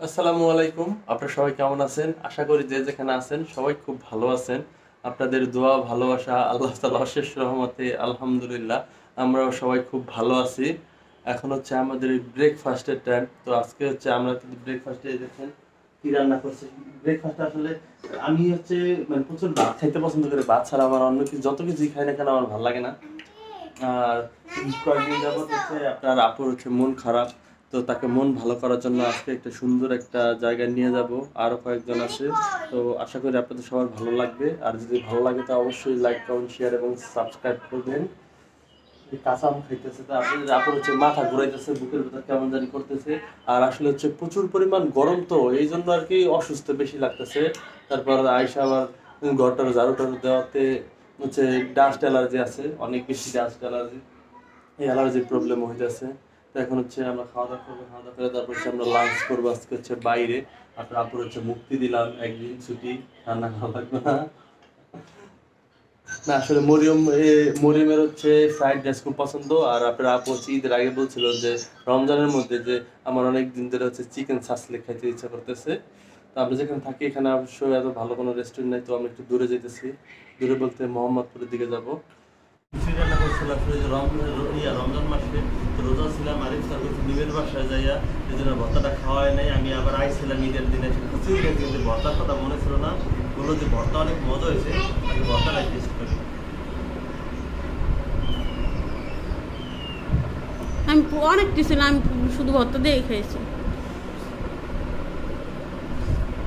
আসসালামু আলাইকুম। আপনারা সবাই কেমন আছেন? আশা করি যে যেখানে আছেন সবাই খুব ভালো আছেন। আপনাদের দোয়া, ভালোবাসা, আল্লাহ তালা অশেষ রহমতে, আলহামদুলিল্লাহ, আমরাও সবাই খুব ভালো আছি। এখন হচ্ছে আমাদের ব্রেকফাস্টের টাইম তো আজকে হচ্ছে আমরা কিন্তু ব্রেকফাস্টে দেখেন কি রান্না করছি। ব্রেকফাস্ট আসলে আমি হচ্ছে মানে প্রচুর ভাত খাইতে পছন্দ করি। ভাত ছাড়া আমার অন্য কিছু যত কিছুই খাই না কেন আমার ভালো লাগে না। আর কয়েকদিন যাবত হচ্ছে আপনার আপুর হচ্ছে মন খারাপ, তো তাকে মন ভালো করার জন্য আজকে একটা সুন্দর একটা জায়গায় নিয়ে যাব, আরও কয়েকজন আছে, তো আশা করি আপনাদের সবার ভালো লাগবে, আর যদি ভালো লাগে তো অবশ্যই লাইক কমেন্ট শেয়ার এবং সাবস্ক্রাইব করবেন। কাঁচা আম খাইতেছে তো আপনাদের আপুর হচ্ছে মাথা ঘুরাইতেছে, বুকের ভেতর কেমন জানি করতেছে, আর আসলে হচ্ছে প্রচুর পরিমাণ গরম তো, এই জন্য আর কি অসুস্থ বেশি লাগতেছে। তারপর আয়সা আবার ঘরটার ঝাড়ু টাড়ু দেওয়াতে হচ্ছে ডাস্ট অ্যালার্জি আছে, অনেক বেশি ডাস্ট অ্যালার্জি। এই অ্যালার্জির প্রবলেম হইতেছে। তো এখন হচ্ছে আমরা খাওয়া দাওয়া করব খাওয়া দাওয়া করে তারপর হচ্ছে আমরা লাঞ্চ করব আজকে হচ্ছে বাইরে। আপনার আপুর হচ্ছে মুক্তি দিলাম, একদিন ছুটি, রান্না খাওয়া লাগবে না। না, আসলে মরিয়ম মরিয়মের হচ্ছে ফ্রাইড রাইস খুব পছন্দ, আর আপনার আপু হচ্ছে ঈদের আগে বলছিল যে, রমজানের মধ্যে যে আমার অনেক দিন ধরে হচ্ছে চিকেন সাসলে খাইতে ইচ্ছা করতেছে। তো আমরা যেখানে থাকি, এখানে অবশ্যই এত ভালো কোনো রেস্টুরেন্ট নাই, তো আমরা একটু দূরে যেতেছি দূরে বলতে মোহাম্মদপুরের দিকে যাব। রান্না করছিলাম আসলে যে রমজান মাসে রোজা ছিলাম আরিফ স্যার করছি নিমের বাসায় যাইয়া এই জন্য ভর্তাটা খাওয়াই নাই। আমি আবার আইছিলাম ঈদের দিনে কিছুই খেয়েছি কিন্তু ভর্তার কথা মনে ছিল না। বলল যে ভর্তা অনেক মজা হয়েছে আমি ভর্তাটাই টেস্ট করি। আমি অনেক কিছু আমি শুধু ভর্তা দিয়ে খেয়েছি।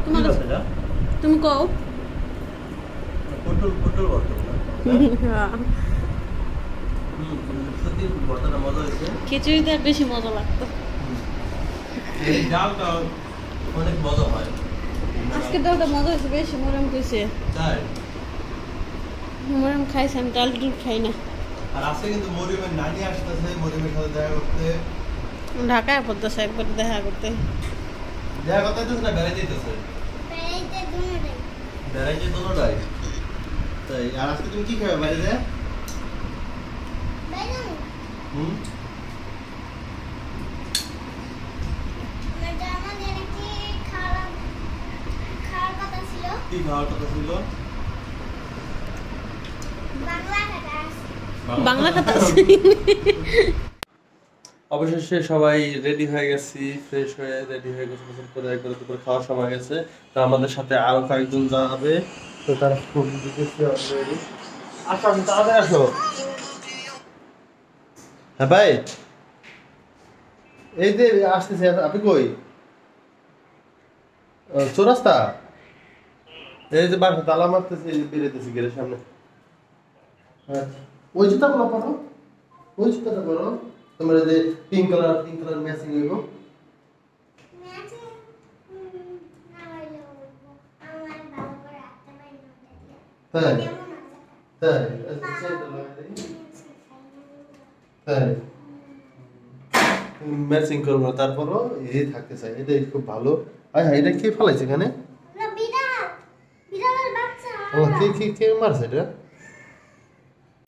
তোমার তুমি কও। হ্যাঁ। হুম, সত্যি ভর্তাটা মজা হয়েছে খিচুড়িতে বেশি মজা লাগতো। ডালটা অনেক মজা হয়। আজকে ডালটা মজা হয়েছে বেশি মরম কইছে। তাই? মরম খাইছে আমি ডাল ডুল খাই না। আর আজকে কিন্তু মরিয়মের নানি আসতেছে মরিয়মের সাথে দেখা করতে। ঢাকায় পড়তেছে একবার দেখা করতে। দেখা করতে যেতেছে না বেড়াই যেতেছে? বেড়াইছে দোনোটাই তাই। আর আজকে তুমি কি খাবে বাইরে যায়? হুম? কি খাওয়ার কথা ছিল? বাংলা কথা অবশেষে সবাই রেডি হয়ে গেছি ফ্রেশ হয়ে রেডি হয়ে গেছে গোসল করে একবারে দুপুরে খাওয়ার সময় গেছে। তো আমাদের সাথে আরও কয়েকজন যাবে। তো তারা খুব দিতেছে অলরেডি আসো আসো তাড়াতাড়ি আসো। হ্যাঁ ভাই। এই যে আসতেছে, আপনি কই? চৌরাস্তা? এই যে বাসা, তালা মারতেছে বেরোতেছে গেটের সামনে। আচ্ছা ওই জুতাগুলো পরো। ওই জুতাটা পরো। তোমার যে pink colour pink colour matching হইব। তাই তাই আচ্ছা। তাই ম্যাচিং করব তারপরও এই থাকতে চাই এটাই খুব ভালো। আয় হ্যাঁ এটা কে ফেলাইছে এখানে? ও কে কে কে মারছে এটা?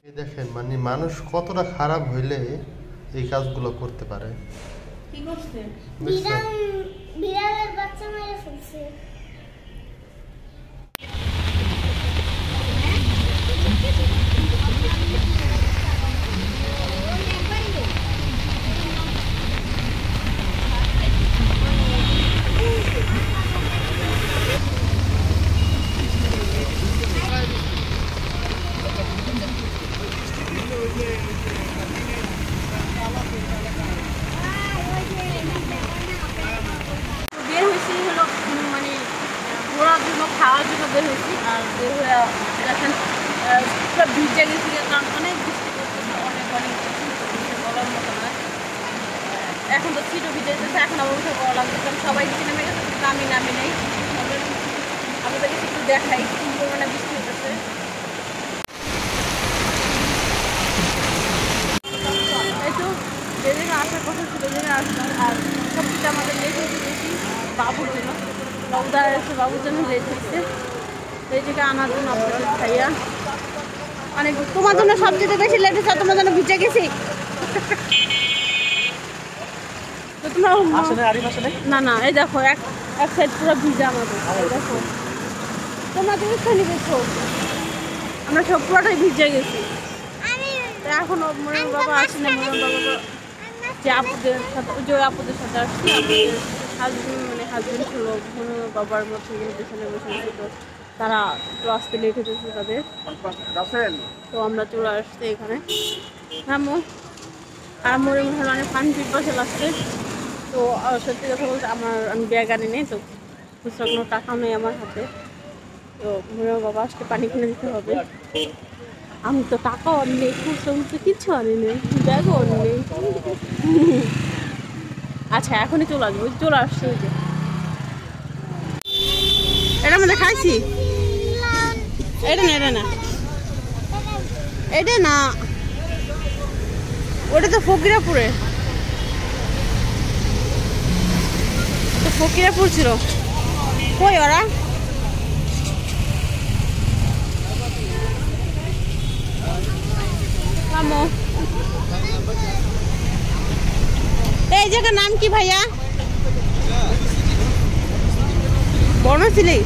এই দেখেন মানে মানুষ কতটা খারাপ হইলে এই কাজগুলো করতে পারে। কি করছে? বুঝছ? বিড়ালের বাচ্চা মেরে ফেলছে। খাওয়ার জন্য বের হয়েছি আর বের হয়ে দেখেন পুরো ভিজে গেছি কারণ অনেক অনেক অনেক বলার এখন তো ছিটো ভিজে যেতেছে, এখন আবার উঠে বলা লাগতেছে। সবাই নিচে নেমে নামি নেই। আপনাদেরকে একটু দেখাই, কি পরিমাণে বৃষ্টি হতেছে এই আসার কথা ছিল যেদিকে আসলাম। আর সবকিছু আমাদের বাবুর জন্য। বাবুদা এসে বাবুর জন্য লেট হয়েছে। তো আনার জন্য আপনাদের খাইয়া মানে তোমার জন্য সবচেয়ে বেশি লেট তোমার জন্য ভিজে গেছি। তো তোমরা না না এই দেখো এক এক সাইড পুরো ভিজা আমাদের দেখো। তোমরা তো এখানে দেখো আমরা সব পুরোটাই ভিজে গেছি। এখন মনের বাবা আসে না মনের বাবা যে আপুদের সাথে ওই যে আপুদের সাথে আসছি আপুদের হাজবেন্ড মানে হাজবেন্ড ছিল বাবার গিয়ে পেছনে বসে তো তারা আসতে লেট হতেছে তাদের। তো আমরা চলে আসছি এখানে। হ্যাঁ মো আর মোর মনে হলো অনেক পানি পিপাসে লাগছে তো সত্যি কথা বলতে আমার আমি ব্যাগ আনি নেই তো খুচরা কোনো টাকাও নেই আমার হাতে। তো মোর বাবা আজকে পানি কিনে দিতে হবে। আমি তো টাকাও আনি নেই খুচরা মুচরা কিচ্ছু আনি নেই ব্যাগও আনি নেই। আচ্ছা এখনই চলে আসব চলে আসছে ওই যে। এটা মধ্যে খাইছি। এটা না এটা না। এটা না। ওটা তো ফকিরাপুরে। ফকিরাপুর ছিল। কই ওরা? এই জায়গার নাম কি ভাইয়া? বনশিলি।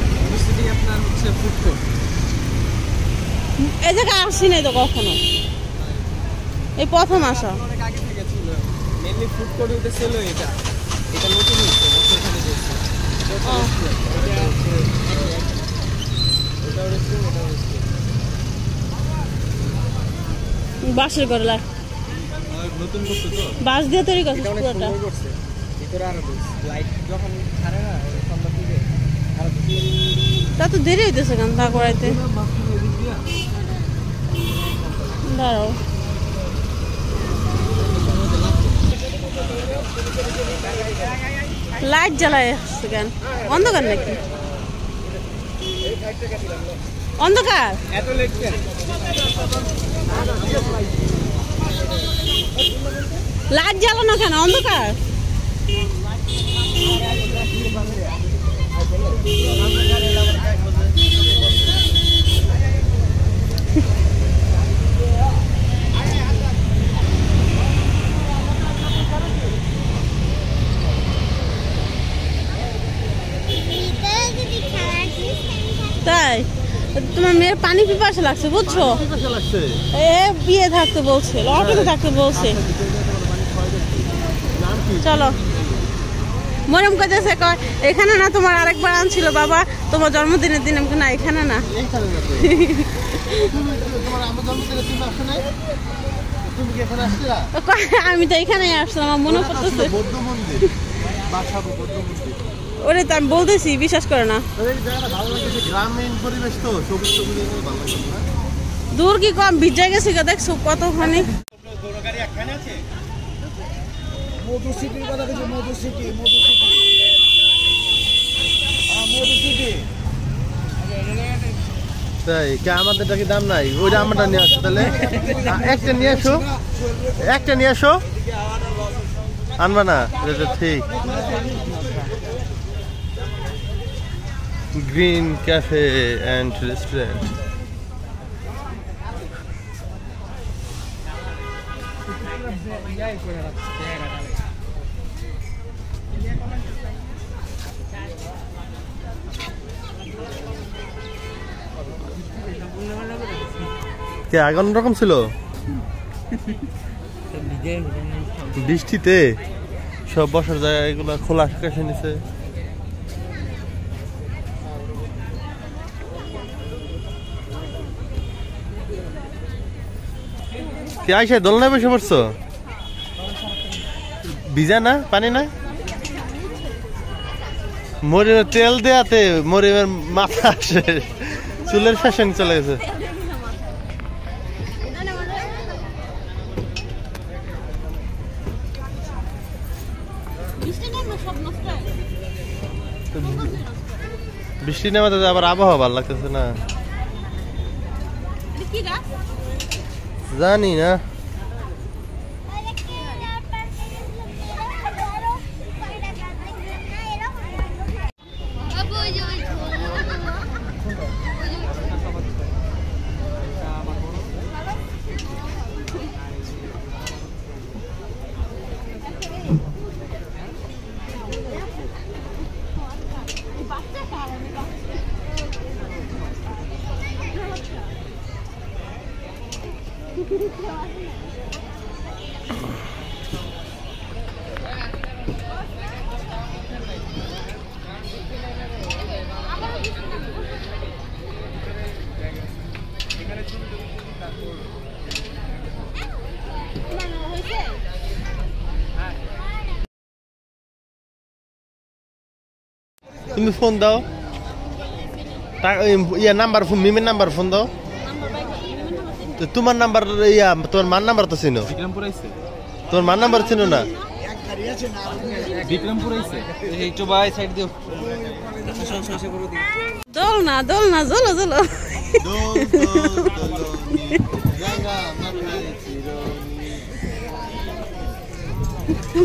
এই জায়গায় আসি নাই তো কখনো। এই প্রথম আসা। মেনলি ফুড কোর্ট উঠেছিল এটা। এটা নতুন হচ্ছে বছর এখানে চলছে ও, এটা হচ্ছে বাঁশের ঘর লাগ নতুন করছে তো? বাঁশ দিয়ে তৈরি করছে পুরোটা। ভিতরে আরও লাইট যখন ছাড়ে না ওই সন্ধ্যার দিকে আরও বেশি তা তো দেরি হইতেছে কেন তা করাইতে? লাইট জ্বালায় আসছে কেন? অন্ধকার নাকি? অন্ধকার? লাইট জ্বালানো কেন? অন্ধকার? তাই? তোমার মেয়ের পানি পিপাসা লাগছে বুঝছ? এ বিয়ে থাকতে বলছে অটোতে থাকতে বলছে। চলো। মরম কাছে কয় এখানে না তোমার আরেকবার আনছিল বাবা তোমার জন্মদিনের দিন। আমি না এখানে না। আমি তো এখানেই আসলাম আমার মনে পড়তেছে। ওরে তো আমি বলতেছি বিশ্বাস করে না। দূর কি কম ভিজে গেছি গো দেখছ কতখানি? মধু সিটির কথা বলছি Madhu City Madhu City. Madhu City. তাই কে আমাদেরটা কি দাম নাই? ওইটা আমারটা নিয়ে আসো তাহলে। একটা নিয়ে আসো। একটা নিয়ে আসো। আনবা না এটা ঠিক। Green cafe and restaurant. কে আগে অন্যরকম ছিল? বৃষ্টিতে সব বসার জায়গা এগুলো খোলা আকাশে নিচে। কে আইসা, দোলনায় বসে পড়ছো? ভিজা না, পানি না? মরিমের তেল দেয়াতে মরিমের মাথা আসে। চুলের ফ্যাশন চলে গেছে। বৃষ্টি নেমাতে আবার আবহাওয়া ভালো লাগতেছে না। জানি না ওইটা কি ওটার পাশে এরকম ধরো, ওইটা কাটতে গেলে না, এরকম ধরো। আপু, ওই যে ওই ঝোলগুলো। ওই যে ওই ঝোল। তুমি ফোন দাও ইয়া নাম্বার ফোন মিমের নাম্বার ফোন দাও তো তোমার নাম্বার ইয়া তোমার মার নাম্বার তো চিনো বিক্রমপুর আইছে তোমার মার নাম্বার চিনো না বিক্রমপুর আইছে এই তো ভাই সাইড দিও সরষে করে দিও দোল না দোল না জলো জলো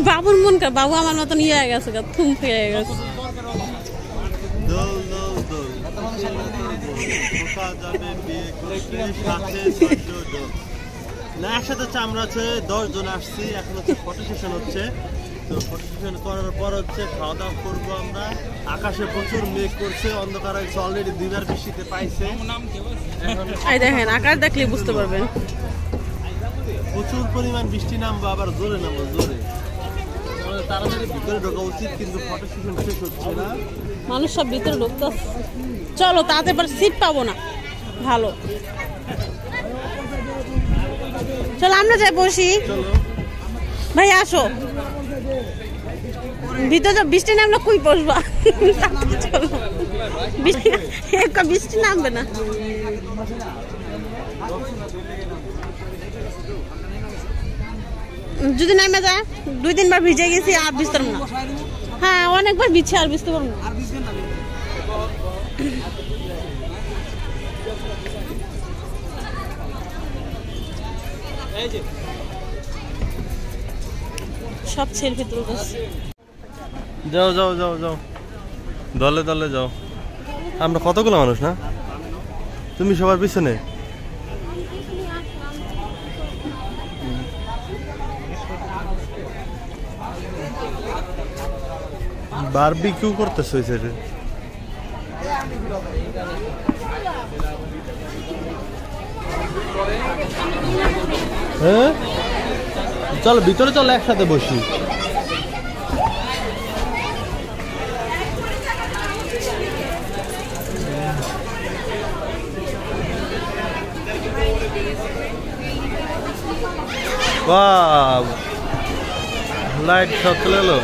বাবুর মন কর বাবু আমার মতন ইয়ে হয়ে গেছে গা, থুম হয়ে গেছে। না একসাথে হচ্ছে আমরা হচ্ছে দশ জন আসছি এখন হচ্ছে ফটো সেশন হচ্ছে। তো ফটো সেশন করার পর হচ্ছে খাওয়া দাওয়া করব আমরা। আকাশে প্রচুর মেঘ করছে অন্ধকার হয়েছে অলরেডি দুইবার বৃষ্টিতে পাইছে। এই দেখেন আকার দেখলে বুঝতে পারবেন। প্রচুর পরিমাণ বৃষ্টি নামবো আবার জোরে নামবো জোরে। মানুষ সব ভিতরে ঢুকতে চলো, তাতে এবার সিট পাবো না। ভালো। চলো, আমরা যাই, বসি। ভাই, আসো। ভিতরে যা বৃষ্টি নামলে কুই বসবা? চলো। বৃষ্টি নামবে না। যদি নামে যায়, দুই তিনবার ভিজে গেছি আর ভিজতে না। হ্যাঁ অনেকবার ভিজছে আর ভিজতে পারব না। সব সেলফি যাও যাও যাও যাও। দলে দলে যাও। আমরা কতগুলো মানুষ না? তুমি সবার পিছনে। বারবিকিউ করতেছ ওই হ্যাঁ? চলো ভিতরে চল একসাথে বসি। লাইট চলে এলো।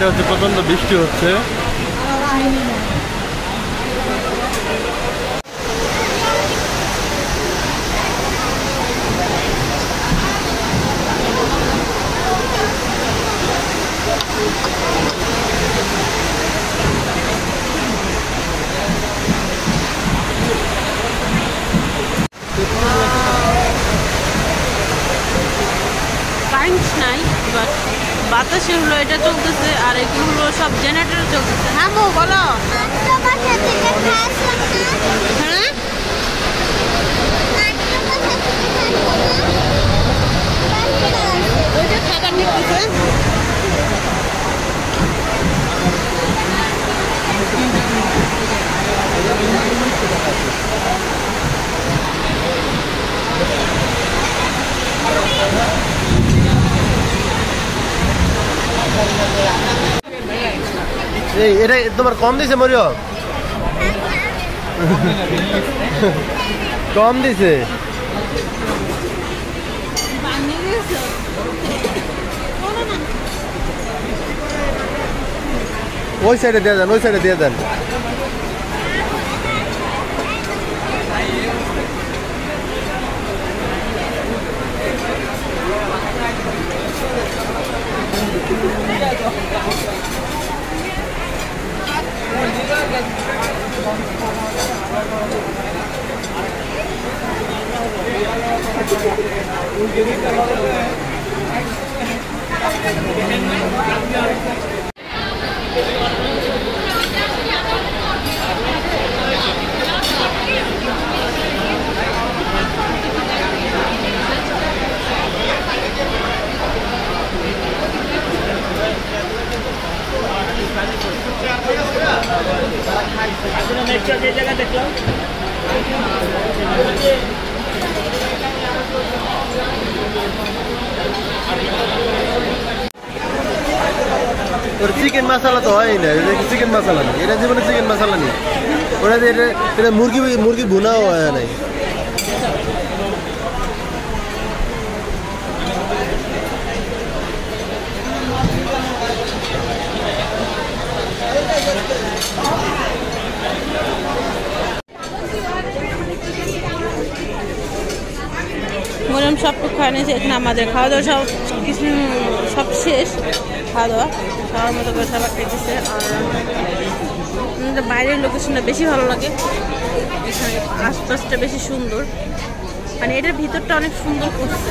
বাইরে হচ্ছে প্রচণ্ড বৃষ্টি হচ্ছে। বাতাসে হলো এটা চলতেছে, আর এগুলো হলো সব জেনারেটর চলতেছে। হ্যাঁ মো বলো। হ্যাঁ খাবার নিতেছে এই, এটা তোমার কম দিছে মরিও কম দিছে? ওই সাইডে দিয়ে দেন, ওই সাইডে দিয়ে দেন। মশলা তো হয় না এটা চিকেন মশলা নেই এটা জীবনে চিকেন মশলা নেই। ওটা এটা এটা মুরগি মুরগি ভুনাও হয় নাই। মরিয়ম সবটুকু খাওয়া নিয়েছে এখানে আমাদের খাওয়া দাওয়া সব কিছু সব শেষ। খাওয়া দাওয়া খাওয়ার মতো করে সবাই খেতেছে আর বাইরের লোকেশনটা বেশি ভালো লাগে। আশপাশটা বেশি সুন্দর। মানে এটার ভিতরটা অনেক সুন্দর করছে।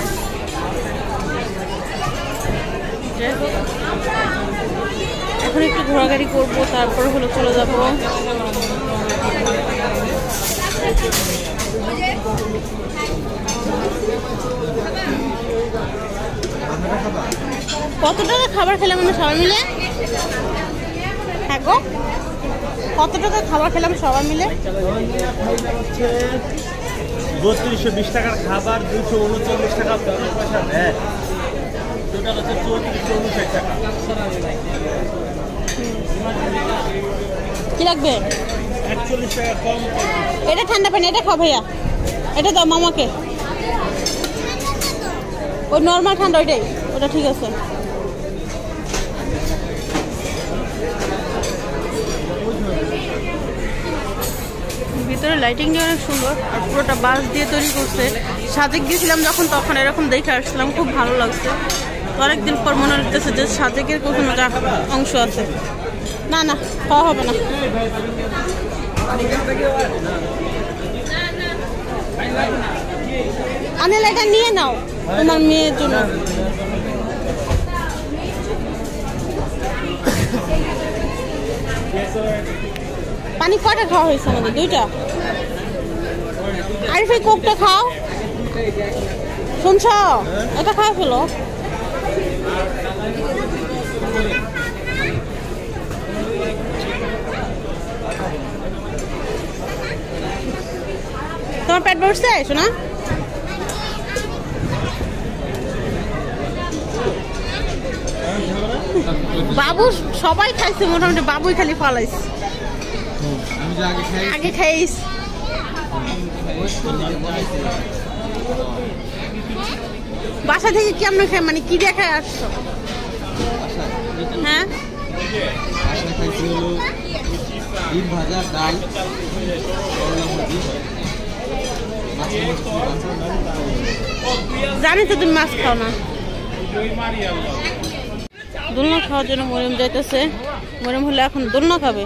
এখন একটু ঘোরাঘুরি করব, তারপর হলো চলে যাব। কত টাকা খাবার খেলাম আমরা সবাই মিলে? হ্যাঁ গো। কত টাকা খাবার খেলাম সবাই মিলে? বত্রিশশো বিশ টাকার খাবার দুশো উনচল্লিশ টাকা পয়সা নেয় টোটাল হচ্ছে চৌত্রিশশো উনষাট টাকা। কি লাগবে? একচল্লিশ টাকা কম এটা ঠান্ডা পানি এটা খাও ভাইয়া। এটা দাও মামাকে। ওই নর্মাল ঠান্ডা ওইটাই। ওটা ঠিক আছে। ভিতরে লাইটিংটা অনেক সুন্দর আর পুরোটা বাঁশ দিয়ে তৈরি করছে। সাজেক গেছিলাম যখন, তখন এরকম দেখে আসছিলাম, খুব ভালো লাগছে। তো অনেকদিন পর মনে হচ্ছে যে সাজেকের কোনো অংশ আছে। না না, খাওয়া হবে না। আনিল, এটা নিয়ে নাও তোমার মেয়ের জন্য। পানি কটা খাওয়া হয়েছে আমাদের? দুইটা? আরিফে কোকটা খাও। শুনছ? এটা খাওয়া ফেলো। তোমার পেট ভরছে শোনা বাবু সবাই খাইছে মোটামুটি বাবুই খালি ফালাইছে আগে খাই আগে খাইস বাসা থেকে কেমন খাই? মানে কি দিয়ে খাই আসছো হ্যাঁ? ডিম ভাজা ডাল জানি তো তুমি মাছ খাও না। দোলনা খাওয়ার জন্য মরিয়ম যাইতেছে। মরিয়ম হলে এখন দোলনা খাবে।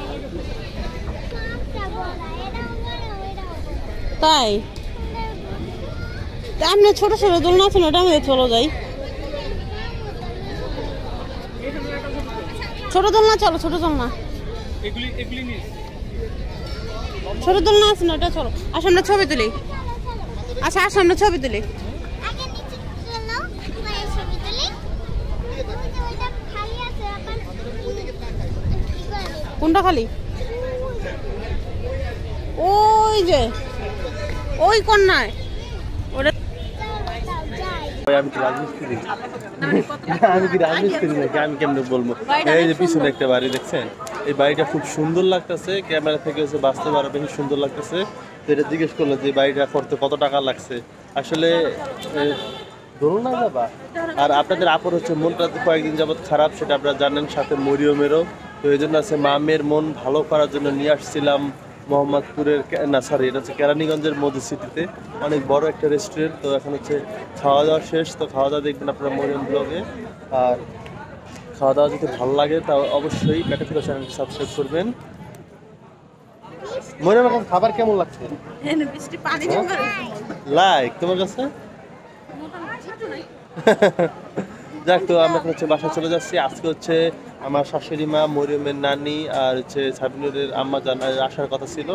তাই? তা আপনি ছোট ছোট দোলনা আছে না ওটা আমাদের চলো যাই। ছোট দোলনা চলো ছোট দোলনা। ছোট দোলনা আছে না ওটা চলো। আসো আমরা ছবি তুলি। আচ্ছা আসো আমরা ছবি তুলি। কোনটা খালি? ওই যে। ওই বাড়ি দেখছেন? এই বাড়িটা খুব সুন্দর লাগতেছে। ক্যামেরা থেকে সুন্দর লাগতেছে। এটা জিজ্ঞেস যে বাড়িটা করতে কত টাকা লাগছে? আসলে ধরুন না আর আপনাদের আপর হচ্ছে মনটা কয়েকদিন যাবত খারাপ, সেটা আপনারা জানেন, সাথে মরিয়মেরও। তো এই জন্য আছে মামের মন ভালো করার জন্য নিয়ে আসছিলাম। মোহাম্মদপুরের না সরি এটা হচ্ছে কেরানীগঞ্জের মধু সিটিতে। অনেক বড় একটা রেস্টুরেন্ট তো এখন হচ্ছে খাওয়া দাওয়া শেষ তো খাওয়া দাওয়া দেখবেন আপনারা মরিয়ম ব্লগে আর খাওয়া দাওয়া যদি ভালো লাগে তা অবশ্যই ব্যাটাফিলো চ্যানেলটি সাবস্ক্রাইব করবেন। মরিয়ম এখন খাবার কেমন লাগছে? লাইক তোমার কাছে? যাক তো, আমরা হচ্ছে বাসা চলে যাচ্ছি। আজকে হচ্ছে আমার শাশুড়ি মা, মরিয়মের নানি আর হচ্ছে সাবিনুরের আম্মা জান আসার কথা ছিল,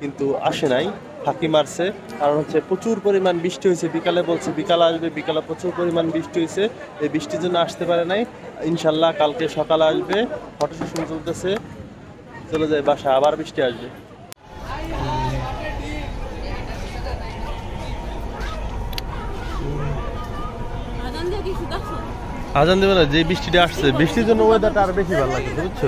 কিন্তু আসে নাই, ফাঁকি মারছে। কারণ হচ্ছে প্রচুর পরিমাণ বৃষ্টি হয়েছে, বিকালে বলছে বিকালে আসবে, বিকালে প্রচুর পরিমাণ বৃষ্টি হয়েছে, এই বৃষ্টির জন্য আসতে পারে নাই। ইনশাল্লাহ কালকে সকালে আসবে ফটো সেশন চলতেছে, চলে যায় বাসা আবার বৃষ্টি আসবে। আজান দেবে না যে বৃষ্টিটা আসছে বৃষ্টির জন্য ওয়েদারটা আরও বেশি ভালো লাগে বুঝছ?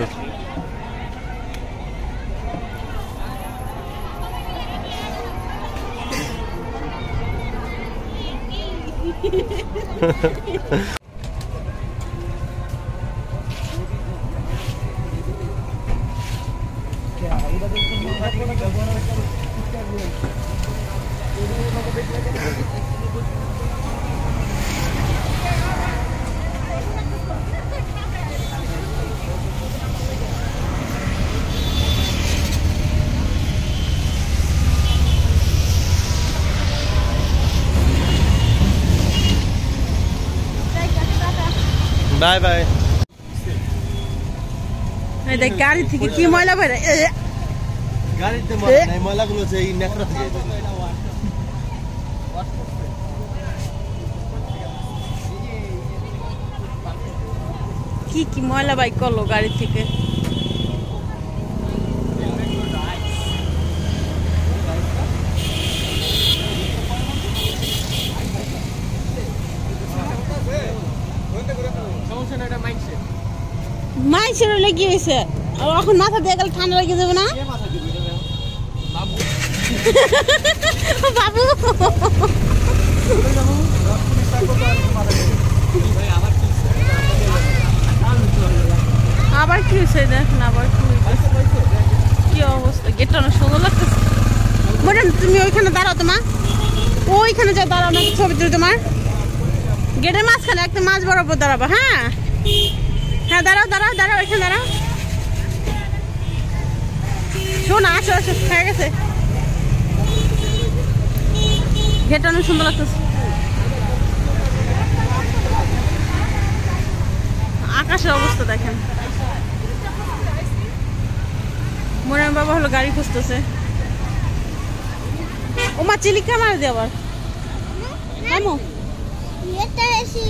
বাই বাই এই দেখ গাড়ি থেকে কি ময়লা বেরে গাড়িতে ময়লা নাই ময়লাগুলো সেই নেকড়া থেকে কি কি ময়লা বাইক করল গাড়ি থেকে সমস্যা না এটা মাইকসেট মাইসের হলে কি হয়েছে এখন মাথা দিয়ে গেলে ঠান্ডা লেগে যাবে না? বাবু। বাবু। আবার কি হয়েছে? দেখেন আবার কি হয়েছে? কি অবস্থা? গেটটা অনেক সুন্দর লাগতেছে। মনে তুমি ওইখানে দাঁড়াও তোমা ওইখানে যাও দাঁড়াও না ছবি তুলি তোমার। গেটের মাঝখানে একটা মাছ বরাবর দাঁড়াবো হ্যাঁ? হ্যাঁ দাঁড়াও দাঁড়াও দাঁড়াও এখানে দাঁড়াও। শোন আসো আসো হয়ে গেছে। গেটটা অনেক সুন্দর লাগতেছে। আকাশের অবস্থা দেখেন। হয় বাবা হলো গাড়ি খুঁজতেছে। ও মা চিলিকা মার দিয়ে আবার। কেমন এটা বেশি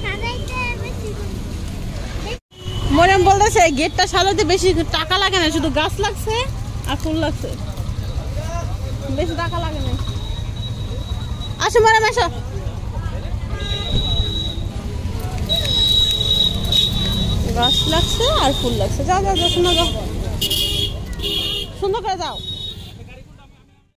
সাদাইটা বেশি মরিয়াম বলতেছে গেটটা সাজাতে বেশি টাকা লাগে না, শুধু গাছ লাগছে আর ফুল লাগছে। বেশি টাকা লাগে না। আসো মরিয়াম এসো গাছ লাগছে আর ফুল লাগছে। যাও যাও যাও, শোনা, যাও। সুন্দর করে যাও।